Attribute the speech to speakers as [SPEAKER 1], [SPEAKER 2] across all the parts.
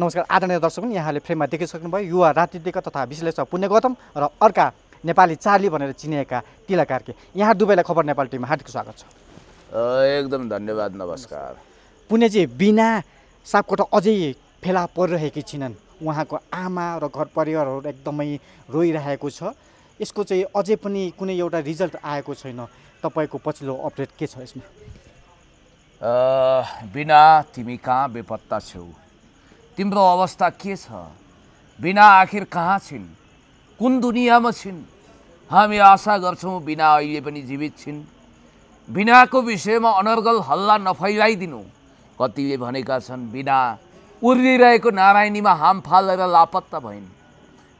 [SPEAKER 1] नमस्कार आदरणीय दर्शक यहाँले फ्रेममा देखिसक्नुभयो। युवा राजनीतिक तथा विश्लेषक पुण्य गौतम र अर्का नेपाली चार्ली भनेर चिनिएका तिला कार्के। यहाँ दुवैलाई खबर नेपाल टिममा हार्दिक स्वागत छ।
[SPEAKER 2] एकदम धन्यवाद नमस्कार।
[SPEAKER 1] पुण्यजी बिना सापकोटा अझै फेला परिरहेकी छिनन्। उहाँको आमा र घर परिवारहरू एकदमै रोइरहेको छ। यसको चाहिँ अझै पनि कुनै एउटा रिजल्ट आएको छैन। तपाईँको पछिल्लो अपडेट के छ यसमा?
[SPEAKER 2] बिना तिमी कहाँ बेपत्ता छौ तिम्रो अवस्था के छ? बिना आखिर कहाँ छिन्? कुन दुनियाँमा छिन्? हामी आशा गर्छौँ बिना अहिले पनि जीवित छिन्। बिनाको विषयमा अनर्गल हल्ला नफैलाइदिनु। कतिले भनेका छन् बिना उर्लिरहेको नारायणीमा हाम फालेर लापत्ता भइन्।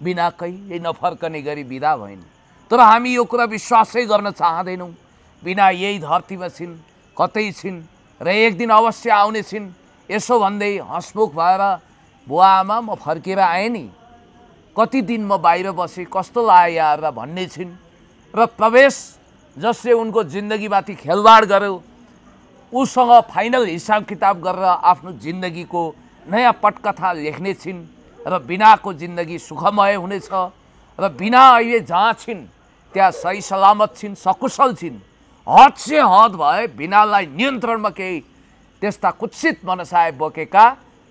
[SPEAKER 2] बिना कहिले नफर्कने गरी विदा भइन्। तर हामी यो कुरा विश्वासै गर्न चाहँदैनौँ। बिना यही धरतीमा छिन् कतै छिन् र एक दिन अवश्य आउने छिन्। यसो भन्दै हँसमुख भएर बुवा आमा म फर्केर आएँ नि। कति दिन म बाहिर बसेँ कस्तो लाग्यो यहाँ भन्ने छिन्। र प्रवेश जसले उनको जिन्दगीमाथि खेलवाड गर्यो उसँग फाइनल हिसाब किताब गरेर आफ्नो जिन्दगीको नयाँ पटकथा लेख्ने छिन् र बिनाको जिन्दगी सुखमय हुनेछ र बिना अहिले जहाँ छिन् त्यहाँ सही सलामत छिन् सकुशल छिन्। हद से हद भए बिनालाई नियन्त्रणमा केही त्यस्ता कुत्सित मनसाय बोकेका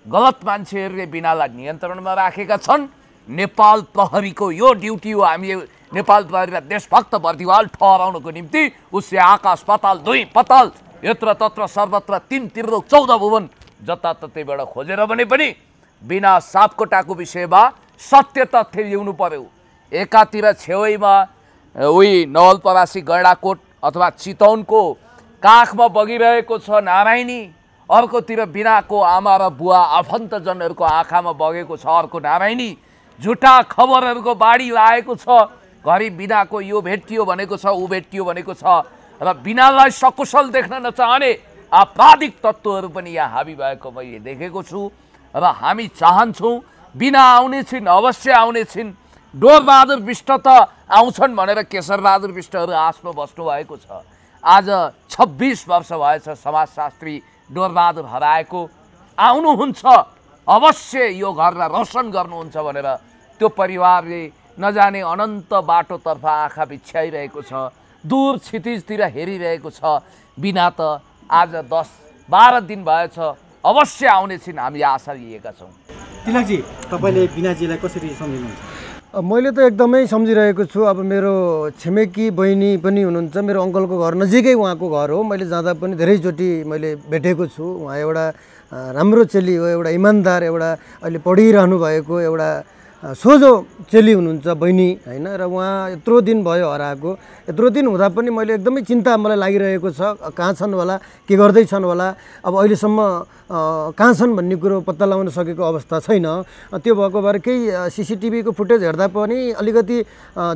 [SPEAKER 2] गलत मान्छेहरूले बिनालाई नियन्त्रणमा राखेका छन्। नेपाल प्रहरीको यो ड्युटी हो हामी नेपाल प्रहरीलाई देशभक्त बर्दिवाल ठहराउनको निम्ति उसले आकाश पाताल दुई पाताल यत्र तत्र सर्वत्र तिन त्रिलोक चौध भुवन जताततैबाट खोजेर भने पनि बिना सापकोटाको विषयमा सत्य तथ्य ल्याउनु पर्यो। एकातिर छेउमा उही नवलपरासी गैँडाकोट अथवा चितौनको काखमा बगिरहेको छ नारायणी। अर्कोतिर बिनाको आमा र बुवा आफन्तजनहरूको आँखामा बगेको छ अर्को नारायणी। झुटा खबरहरूको बाढी लागेको छ। घरि बिनाको यो भेटियो भनेको छ ऊ भेटियो भनेको छ। र बिनालाई सकुशल देख्न नचाहने आपराधिक तत्त्वहरू पनि यहाँ हाबी भएको मैले देखेको छु। र हामी चाहन्छौँ बिना आउने छिन् अवश्य आउने छिन्। डोरबहादुर विष्ट त आउँछन् भनेर केशरबहादुर विष्टहरू आसमा बस्नु भएको छ। आज छब्बिस वर्ष भएछ समाजशास्त्री डोरबहादुर हराएको आउनुहुन्छ अवश्य यो घरलाई रोशन गर्नुहुन्छ भनेर त्यो परिवारले नजाने अनन्त बाटोतर्फ आँखा बिछ्याइरहेको छ दूर क्षितिजतिर हेरिरहेको छ। बिना त आज दस बाह्र दिन भएछ अवश्य आउने छिन् हामीले आशा लिएका छौँ।
[SPEAKER 1] तिलकजी तपाईँले बिनाजीलाई कसरी सम्झिनुहुन्छ?
[SPEAKER 3] मैले त एकदमै सम्झिरहेको छु अब मेरो छिमेकी बहिनी पनि हुनुहुन्छ मेरो अङ्कलको घर नजिकै उहाँको घर हो। मैले जाँदा पनि धेरैचोटि मैले भेटेको छु। उहाँ एउटा राम्रो चेली हो एउटा इमान्दार एउटा अहिले पढिरहनु भएको एउटा सोझो चेली हुनुहुन्छ बहिनी होइन? र उहाँ यत्रो दिन भयो हराएको। यत्रो दिन हुँदा पनि मैले एकदमै चिन्ता मलाई लागिरहेको छ। कहाँ छन् होला? के गर्दैछन् होला? अब अहिलेसम्म कहाँ छन् भन्ने कुरो पत्ता लगाउन सकेको अवस्था छैन। त्यो भएको भएर केही सिसिटिभीको फुटेज हेर्दा पनि अलिकति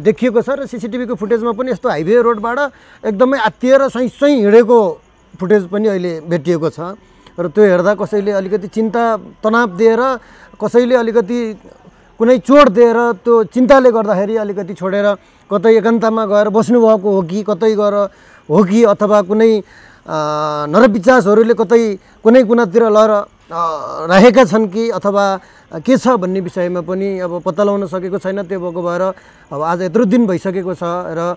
[SPEAKER 3] देखिएको छ र सिसिटिभीको फुटेजमा पनि यस्तो हाइवे रोडबाट एकदमै आत्तिएर सही सही हिँडेको फुटेज पनि अहिले भेटिएको छ। र त्यो हेर्दा कसैले अलिकति चिन्ता तनाव दिएर कसैले अलिकति कुनै चोट दिएर त्यो चिन्ताले गर्दाखेरि अलिकति छोडेर कतै एकान्तमा गएर बस्नुभएको हो कि कतै गएर हो कि अथवा कुनै अ, नरपिचासहरूले कतै कुनै कुनातिर लएर अ, राखेका छन् कि अथवा के छ भन्ने विषयमा पनि अब पत्ता लगाउन सकेको छैन। त्यो भएको भएर अब आज यत्रो दिन भइसकेको छ र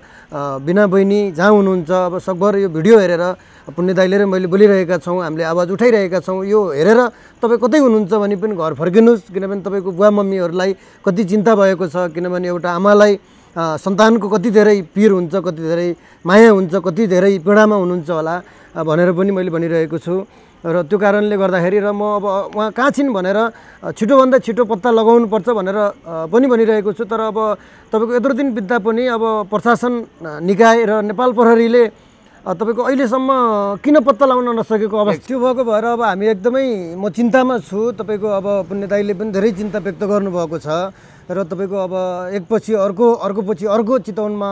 [SPEAKER 3] बिना बहिनी जहाँ हुनुहुन्छ अब सकभर यो भिडियो हेरेर पुण्य दाइले र मैले बोलिरहेका छौँ हामीले आवाज उठाइरहेका छौँ। यो हेरेर तपाईँ कतै हुनुहुन्छ भने पनि घर फर्किनुहोस् किनभने तपाईँको बुवा मम्मीहरूलाई कति चिन्ता भएको छ किनभने एउटा आमालाई सन्तानको कति धेरै पिर हुन्छ कति धेरै माया हुन्छ कति धेरै पीडामा हुनुहुन्छ होला भनेर पनि मैले भनिरहेको छु। र त्यो कारणले गर्दाखेरि र म अब उहाँ कहाँ छिन् भनेर छिटोभन्दा छिटो पत्ता लगाउनुपर्छ भनेर पनि भनिरहेको छु। तर अब तपाईँको यत्रो दिन बित्दा पनि अब प्रशासन निकाय र नेपाल प्रहरीले तपाईँको अहिलेसम्म किन पत्ता लगाउन नसकेको अवस्था? त्यो भएको भएर अब हामी एकदमै म चिन्तामा छु। तपाईँको अब पुण्य दाईले पनि धेरै चिन्ता व्यक्त गर्नुभएको छ। र तपाईँको अब एकपछि अर्को अर्कोपछि अर्को चितवनमा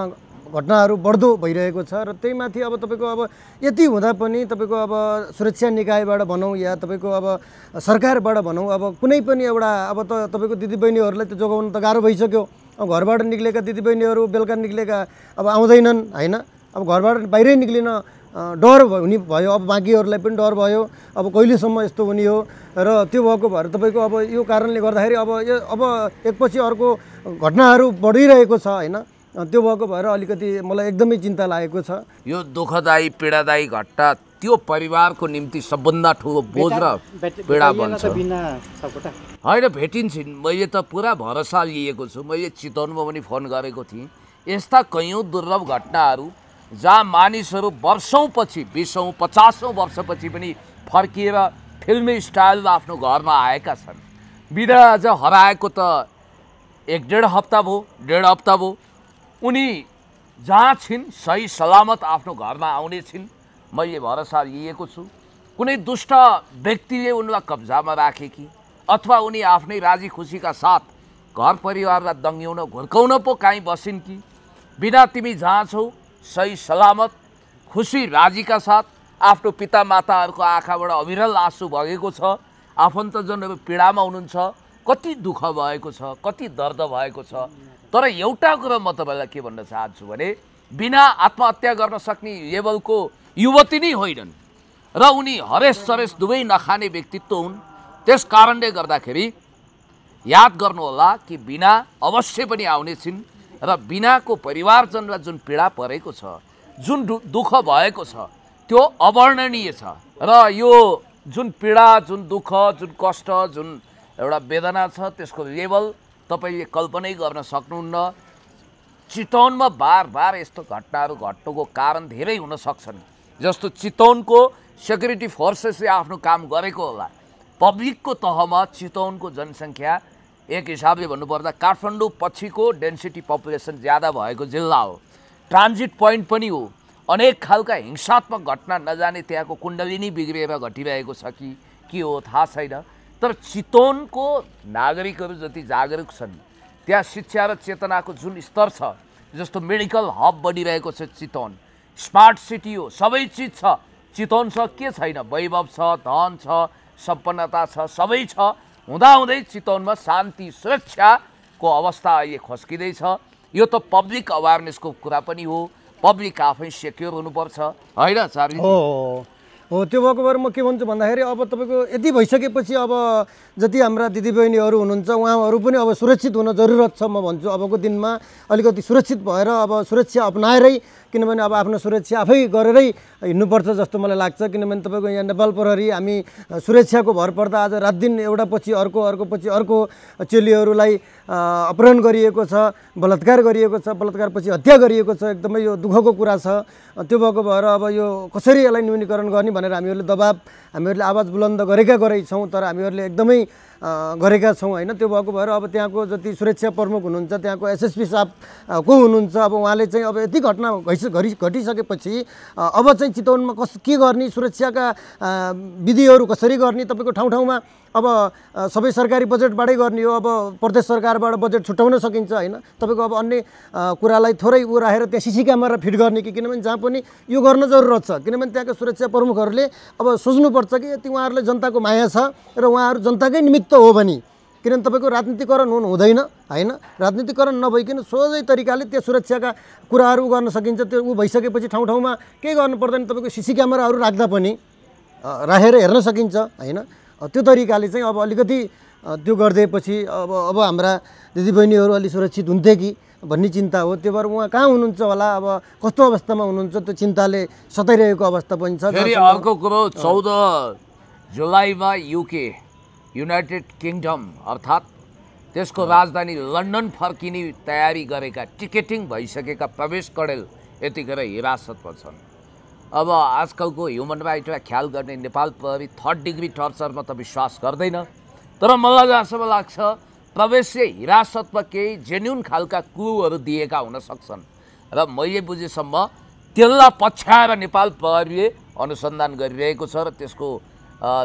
[SPEAKER 3] घटनाहरू बढ्दो भइरहेको छ। र त्यही माथि अब तपाईँको अब यति हुँदा पनि तपाईँको अब सुरक्षा निकायबाट भनौँ या तपाईँको अब सरकारबाट भनौँ अब कुनै पनि एउटा अब त तपाईँको दिदीबहिनीहरूलाई त जोगाउनु त गाह्रो भइसक्यो। घरबाट निक्लेका दिदीबहिनीहरू बेलुका निक्लेका अब आउँदैनन् होइन? अब घरबाट बाहिरै निक्लिन डर भयो- हुने भयो। अब बाँकीहरूलाई पनि डर भयो। अब कहिलेसम्म यस्तो हुने हो? र त्यो भएको भएर तपाईँको अब यो कारणले गर्दाखेरि अब यो अब एकपछि अर्को घटनाहरू बढिरहेको छ होइन? त्यो भएको भएर अलिकति मलाई एकदमै चिन्ता लागेको छ।
[SPEAKER 2] यो दुःखदायी पीडादायी घटना त्यो परिवारको निम्ति सबभन्दा ठुलो बोझ र पीडा बन्छ। होइन भेटिन्छन्। मैले त पुरा भरोसा लिएको छु। मैले चितवनमा पनि फोन गरेको थिएँ। यस्ता कैयौँ दुर्लभ घटनाहरू जहाँ मानिसहरू वर्षौँपछि बिसौँ पचासौँ वर्षपछि पनि फर्किएर फिल्मी स्टाइलमा आफ्नो घरमा आएका छन्। बिना आज हराएको त एक डेढ हप्ता भयो डेढ हप्ता भयो। उनी जहाँ छिन् सही सलामत आफ्नो घरमा आउने छिन्। मैले भरोसा लिएको छु। कुनै दुष्ट व्यक्तिले उनलाई कब्जामा राखे कि? अथवा उनी आफ्नै राजी खुसीका साथ घर परिवारलाई दङ्ग्याउन घुर्काउन पो काहीँ बसिन् कि? बिना तिमी जहाँ छौ सही सलामत खुसी राजीका साथ आफ्नो पिता माताहरूको आँखाबाट अविरल आँसु बगेको छ आफन्तजनहरू पीडामा हुनुहुन्छ कति दुःख भएको छ कति दर्द भएको छ तर एउटा कुरा म तपाईँलाई के भन्न चाहन्छु भने बिना आत्महत्या गर्न सक्ने लेभलको युवती नै होइनन् र उनी हरेस सरेस दुवै नखाने व्यक्तित्व हुन्। त्यस कारणले गर्दाखेरि याद गर्नुहोला कि बिना अवश्य पनि आउने छिन्। र बिनाको परिवारजनलाई जुन पीडा परेको छ जुन दुःख भएको छ त्यो अवर्णनीय छ। र यो जुन पीडा जुन दुःख जुन कष्ट जुन एउटा वेदना छ त्यसको लेभल तपाईँले कल्पनै गर्न सक्नुहुन्न। चितवनमा बार बार यस्तो घटनाहरू घट्नुको कारण धेरै हुन सक्छन्। जस्तो चितवनको सेक्युरिटी फोर्सेसले आफ्नो काम गरेको होला। पब्लिकको तहमा चितवनको जनसङ्ख्या एक हिसाबले भन्नुपर्दा काठमाडौँ पछिको डेन्सिटी पपुलेसन ज्यादा भएको जिल्ला हो। ट्रान्जिट पोइन्ट पनि हो। अनेक खालका हिंसात्मक घटना नजाने त्यहाँको कुण्डलिनी बिग्रिएर घटिरहेको छ कि के हो थाहा छैन। तर चितवनको नागरिकहरू जति जागरुक छन् त्यहाँ शिक्षा र चेतनाको जुन स्तर छ जस्तो मेडिकल हब बनिरहेको छ चितवन। स्मार्ट सिटी हो सबै चिज छ। चितवन छ के छैन? वैभव छ धन छ सम्पन्नता छ सबै छ। हुँदाहुँदै चितवनमा शान्ति सुरक्षाको अवस्था अहिले खस्किँदैछ। यो त पब्लिक अवेरनेसको कुरा पनि हो। पब्लिक आफै सेक्योर हुनुपर्छ। होइन चार्ली
[SPEAKER 3] हो त्यो भएको भएर म के भन्छु भन्दाखेरि अब तपाईँको यति भइसकेपछि अब जति हाम्रा दिदीबहिनीहरू हुनुहुन्छ उहाँहरू पनि अब सुरक्षित हुन जरुरत छ म भन्छु। अबको दिनमा अलिकति सुरक्षित भएर अब सुरक्षा अप्नाएरै किनभने अब आफ्नो सुरक्षा आफै गरेरै हिँड्नुपर्छ जस्तो मलाई लाग्छ। किनभने तपाईँको यहाँ नेपाल प्रहरी हामी सुरक्षाको भर पर्दा आज रात दिन एउटा पछि अर्को अर्को पछि अर्को चेलीहरूलाई अपहरण गरिएको छ बलात्कार गरिएको छ बलात्कारपछि हत्या गरिएको छ एकदमै यो दुःखको कुरा छ। त्यो भएको भएर अब यो कसरी यसलाई न्यूनीकरण गर्ने भनेर हामीहरूले दबाब हामीहरूले आवाज बुलन्द गरेका गरे छौँ तर हामीहरूले एकदमै गरेका छौँ होइन? त्यो भएको भएर अब त्यहाँको जति सुरक्षा प्रमुख हुनुहुन्छ त्यहाँको एसएसपी साहब को हुनुहुन्छ? अब उहाँले चाहिँ अब यति घटना घइस घरि घटिसकेपछि अब चाहिँ चितवनमा कस के गर्ने? सुरक्षाका विधिहरू कसरी गर्ने? तपाईँको ठाउँ ठाउँमा अब सबै सरकारी बजेटबाटै गर्ने हो अब प्रदेश सरकारबाट बजेट छुट्याउन सकिन्छ होइन? तपाईँको अब अन्य कुरालाई थोरै ऊ राखेर त्यहाँ सिसी क्यामेरा फिट गर्ने कि किनभने जहाँ पनि यो गर्न जरुरत छ किनभने त्यहाँको सुरक्षा प्रमुखहरूले अब सोच्नुपर्छ कि यति उहाँहरूलाई जनताको माया छ र उहाँहरू जनताकै निमित्त हो भने किनभने तपाईँको राजनीतिकरण हुनु हुँदैन होइन? राजनीतिकरण नभइकन सोझै तरिकाले त्यो सुरक्षाका कुराहरू गर्न सकिन्छ त्यो ऊ भइसकेपछि ठाउँ ठाउँमा केही गर्नु पर्दैन तपाईँको सिसी क्यामेराहरू राख्दा पनि राखेर हेर्न सकिन्छ होइन? त्यो तरिकाले चाहिँ अब अलिकति त्यो गरिदिएपछि अब अब हाम्रा दिदीबहिनीहरू अलिक सुरक्षित हुन्थे कि भन्ने चिन्ता हो। त्यो भएर उहाँ कहाँ हुनुहुन्छ होला? अब कस्तो अवस्थामा हुनुहुन्छ? त्यो चिन्ताले सताइरहेको अवस्था पनि छ।
[SPEAKER 2] अर्को कुरो चौध जुलाईमा युके युनाइटेड किङडम अर्थात् त्यसको राजधानी लन्डन फर्किने तयारी गरेका टिकेटिङ भइसकेका प्रवेश कडेल यतिखेर हिरासतमा छन्। अब आजकलको ह्युमन राइटलाई ख्याल गर्ने नेपाल प्रहरी थर्ड डिग्री टर्चरमा त विश्वास गर्दैन। तर मलाई जहाँसम्म लाग्छ प्रवेशले हिरासतमा केही जेन्युन खालका क्लुहरू दिएका हुन सक्छन्। र मैले बुझेसम्म त्यसलाई पछ्याएर नेपाल प्रहरीले अनुसन्धान गरिरहेको छ र त्यसको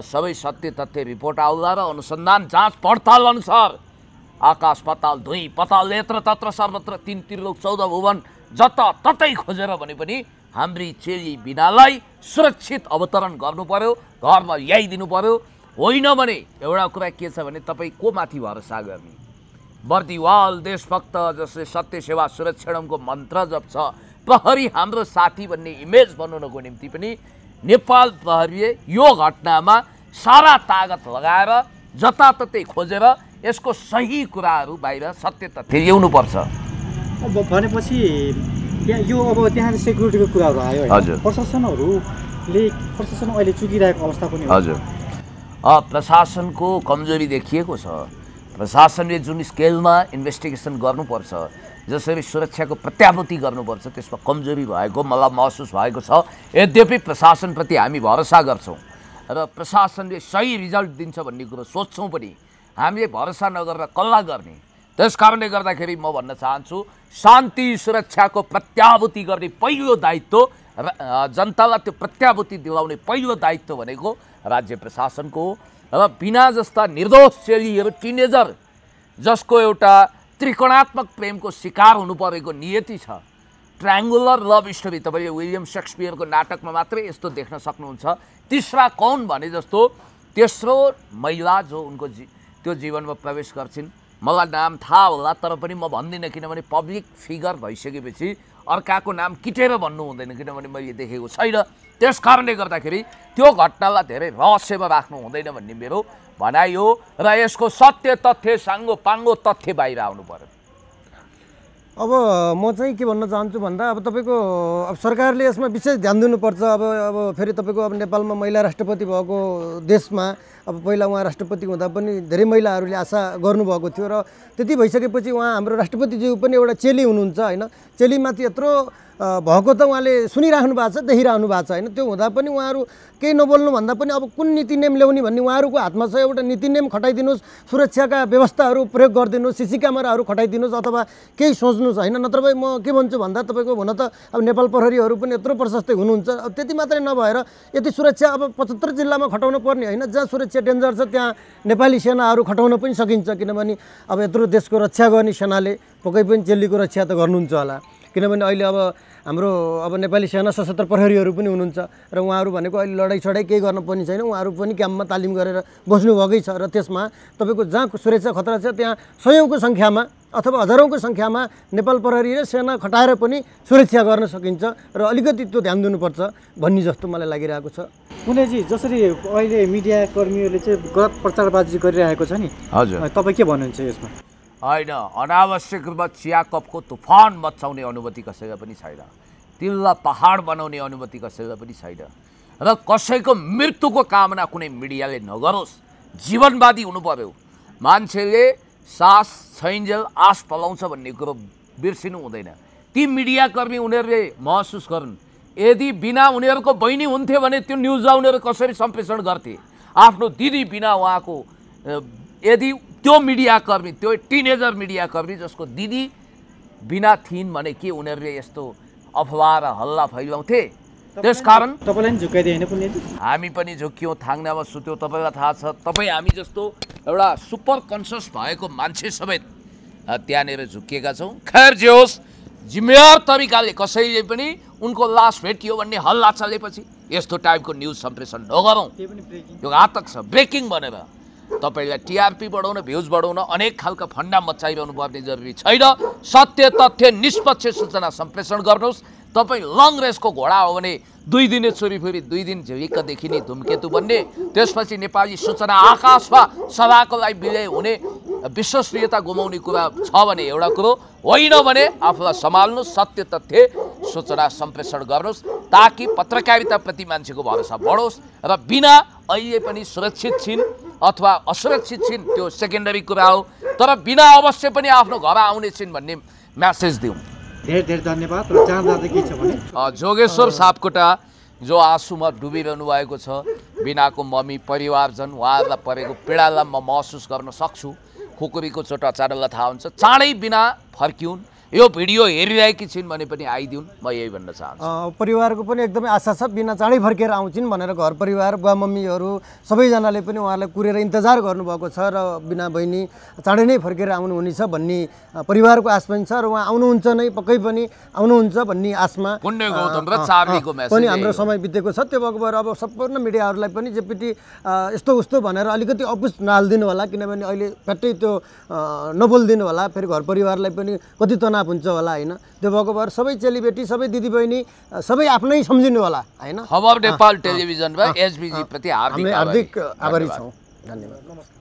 [SPEAKER 2] सबै सत्य तथ्य रिपोर्ट आउला र अनुसन्धान जाँच पडताल अनुसार आकाश पाताल धुई पाताल यत्र तत्र सर्वत्र तिन त्रिलोक चौध भुवन जता ततै खोजेर भने पनि हाम्री चेली बिनालाई सुरक्षित अवतरण गर्नु पर्यो घरमा ल्याइदिनु पर्यो होइन भने एउटा कुरा के छ भने तपाईँ को माथि भरोसा गर्ने बर्दिवाल देशभक्त जसले सत्य सेवा सुरक्षणमको मन्त्र जप्छ प्रहरी हाम्रो साथी भन्ने इमेज बनाउनको निम्ति पनि नेपाल प्रहरीले यो घटनामा सारा तागत लगाएर जताततै खोजेर यसको सही कुराहरू बाहिर सत्य तथ्य ल्याउनुपर्छ।
[SPEAKER 1] भनेपछि यो अब त्यहाँ सेक्युरिटीको कुराहरू आयो। प्रशासनहरूले प्रशासन अहिले चुकिरहेको अवस्था पनि।
[SPEAKER 2] हजुर। प्रशासनको कमजोरी देखिएको छ। प्रशासनले जुन स्केलमा इन्भेस्टिगेसन गर्नुपर्छ जसरी सुरक्षाको प्रत्याभूति गर्नुपर्छ त्यसमा कमजोरी भएको मलाई महसुस भएको छ। यद्यपि प्रशासनप्रति हामी भरोसा गर्छौँ र प्रशासनले सही रिजल्ट दिन्छ भन्ने कुरो सोध्छौँ पनि। हामीले भरोसा नगरेर कल्ला गर्ने। त्यस कारणले गर्दाखेरि म भन्न चाहन्छु शान्ति सुरक्षाको प्रत्याभूति गर्ने पहिलो दायित्व जनतालाई त्यो प्रत्याभूति दिलाउने पहिलो दायित्व भनेको राज्य प्रशासनको हो। र बिना जस्ता निर्दोष चेलीहरू टिनेजर जसको एउटा त्रिकोणात्मक प्रेमको शिकार हुनु परेको नियति छ। ट्रायङ्गुलर लभ स्टोरी तपाईँले विलियम सेक्सपियरको नाटकमा मात्रै यस्तो देख्न सक्नुहुन्छ। तिस्रा कौन भने जस्तो तेस्रो महिला जो उनको जी त्यो जीवनमा प्रवेश गर्छिन्। मलाई नाम थाहा होला तर पनि म भन्दिनँ किनभने पब्लिक फिगर भइसकेपछि अर्काको नाम किटेर भन्नु हुँदैन किनभने मैले देखेको छैन। त्यस कारणले गर्दाखेरि त्यो घटनालाई धेरै रहस्यमा राख्नु हुँदैन भन्ने मेरो भनाइ हो र यसको सत्य तथ्य साङ्गो पाङ्गो तथ्य बाहिर आउनु पर्यो।
[SPEAKER 3] अब म चाहिँ के भन्न चाहन्छु भन्दा अब तपाईँको अब सरकारले यसमा विशेष ध्यान दिनुपर्छ। अब अब फेरि तपाईँको अब नेपालमा महिला राष्ट्रपति भएको देशमा अब पहिला उहाँ राष्ट्रपति हुँदा पनि धेरै महिलाहरूले आशा गर्नुभएको थियो र त्यति भइसकेपछि उहाँ हाम्रो राष्ट्रपतिज्यू पनि एउटा चेली हुनुहुन्छ होइन? चेलीमाथि यत्रो भएको त उहाँले सुनिराख्नु भएको छ देखिरहनु भएको छ होइन? त्यो हुँदा पनि उहाँहरू केही नबोल्नु भन्दा पनि अब कुन नीति नियम ल्याउने भन्ने उहाँहरूको हातमा छ एउटा नीति नियम खटाइदिनुहोस् सुरक्षाका व्यवस्थाहरू प्रयोग गरिदिनुहोस् सिसी क्यामेराहरू खटाइदिनुहोस् अथवा केही सोच्नुहोस् होइन? नत्र भए म के भन्छु भन्दा तपाईँको हुन त अब नेपाल प्रहरीहरू पनि यत्रो प्रशस्तै हुनुहुन्छ। अब त्यति मात्रै नभएर यति सुरक्षा अब पचहत्तर जिल्लामा खटाउनु पर्ने होइन? जहाँ सुरक्षा डेन्जर छ त्यहाँ नेपाली सेनाहरू खटाउन पनि सकिन्छ। किनभने अब यत्रो देशको रक्षा गर्ने सेनाले पक्कै पनि चेलीको रक्षा त गर्नुहुन्छ होला। किनभने अहिले अब हाम्रो अब नेपाली सेना सशस्त्र प्रहरीहरू पनि हुनुहुन्छ र उहाँहरू भनेको अहिले लडाइँ सडाइँ केही पनि छैन। उहाँहरू पनि क्याम्पमा तालिम गरेर बस्नुभएकै छ र त्यसमा तपाईँको जहाँ सुरक्षा खतरा छ त्यहाँ सयौँको सङ्ख्यामा अथवा हजारौँको सङ्ख्यामा नेपाल प्रहरी र सेना खटाएर पनि सुरक्षा गर्न सकिन्छ र अलिकति त्यो ध्यान दिनुपर्छ भन्ने जस्तो मलाई लागिरहेको छ।
[SPEAKER 1] कुनैजी जसरी अहिले मिडिया कर्मीहरूले चाहिँ गलत प्रचारबाजी गरिरहेको छ नि?
[SPEAKER 2] हजुर।
[SPEAKER 1] तपाईँ के भन्नुहुन्छ यसमा?
[SPEAKER 2] होइन अनावश्यक रूपमा चिया कपको तुफान मचाउने अनुभूति कसैलाई पनि छैन। तिल्ला पहाड बनाउने अनुभूति कसैलाई पनि छैन। र कसैको मृत्युको कामना कुनै मिडियाले नगरोस्। जीवनवादी हुनु पर्यो मान्छेले सास छैन्जेल आस पलाउँछ भन्ने कुरो बिर्सिनु हुँदैन। ती मिडियाकर्मी उनीहरूले महसुस गरून् यदि बिना उनीहरूको बहिनी हुन्थ्यो भने त्यो न्युजलाई उनीहरू कसरी सम्प्रेषण गर्थे? आफ्नो दिदी बिना उहाँको यदि त्यो मिडियाकर्मी त्यो टिनेजर मिडियाकर्मी जसको दिदी बिना थिइन् भने के उनीहरूले यस्तो अफवाह र हल्ला फैलाउँथे?
[SPEAKER 1] होइन पुण्यजी?
[SPEAKER 2] हामी पनि झुक्यौँ थाङ्नामा सुत्यौँ तपाईँलाई थाहा छ तपाईँ हामी जस्तो एउटा सुपर कन्सियस भएको मान्छे समेत त्यहाँनिर झुकिएका छौँ। खैर जे होस् जिम्मेवार तरिकाले कसैले पनि उनको लास भेटियो भन्ने हल्ला चलेपछि यस्तो टाइपको न्युज सम्प्रेषण नगरौँ। यो घातक छ। ब्रेकिङ भनेर। तपाईँलाई टिआरपी बढाउन भ्युज बढाउन अनेक खालका फन्डा मचाइरहनु पर्ने जरुरी छैन। सत्य तथ्य निष्पक्ष सूचना सम्प्रेषण गर्नुहोस्। तपाईँ लङ रेसको घोडा हो भने दुई दिने छोरी फेरि दुई दिन झिलिक्क देखिने धुमकेतु बन्ने। त्यसपछि नेपाली सूचना आकाशमा सदाको लागि विलय हुने। विश्वसनीयता गुमाउने कुरा छ भने एउटा कुरो होइन भने आफूलाई सम्हाल्नु सत्य तथ्य सूचना सम्प्रेषण गर्नुहोस् ताकि पत्रकारिताप्रति मान्छेको भरोसा बढोस् र बिना अहिले पनि सुरक्षित छिन् अथवा असुरक्षित छिन् त्यो सेकेन्डरी कुरा हो तर बिना अवश्य पनि आफ्नो घर आउने छिन् भन्ने म्यासेज दिउँ।
[SPEAKER 1] धेरै धेरै धन्यवाद र जाँदा चाहिँ के छ भने?
[SPEAKER 2] अ, जोगेश्वर सापकोटा जो आँसुमा डुबिरहनु भएको छ बिनाको मम्मी परिवारजन उहाँहरूलाई परेको पीडालाई म महसुस गर्न सक्छु। खुकुरीको चोट अचानकलाई थाहा हुन्छ। चाँडै बिना फर्किउन्। यो भिडियो हेरिरहेकी छिन् भने पनि आइदिउन् म यही भन्न चाहन्छु
[SPEAKER 3] परिवारको पनि एकदमै आशा छ बिना चाँडै फर्केर आउँछिन् भनेर घर परिवार बुवा मम्मीहरू सबैजनाले पनि उहाँलाई कुरेर इन्तजार गर्नुभएको छ र बिना बहिनी चाँडै नै फर्केर आउनुहुनेछ भन्ने परिवारको आश पनि छ र उहाँ आउनुहुन्छ नै पक्कै पनि आउनुहुन्छ भन्ने आशमा पनि हाम्रो। समय बितेको छ त्यो भएको भएर अब सम्पूर्ण मिडियाहरूलाई पनि जेपिटी यस्तो उस्तो भनेर अलिकति अपुस नहालिदिनु होला किनभने अहिले प्याट्टै त्यो नबोलिदिनु होला फेरि घर परिवारलाई पनि कति तनाव माफ हुन्छ होला होइन त्यो भएको भएर सबै चेलीबेटी सबै दिदीबहिनी सबै आफ्नै सम्झिनु होला होइन
[SPEAKER 2] हम नेपाल टेलिभिजनमा एसबिजी प्रति हार्दिक आभारी।
[SPEAKER 3] हार्दिक आभारी
[SPEAKER 2] धन्यवाद।
[SPEAKER 3] छौँ धन्यवाद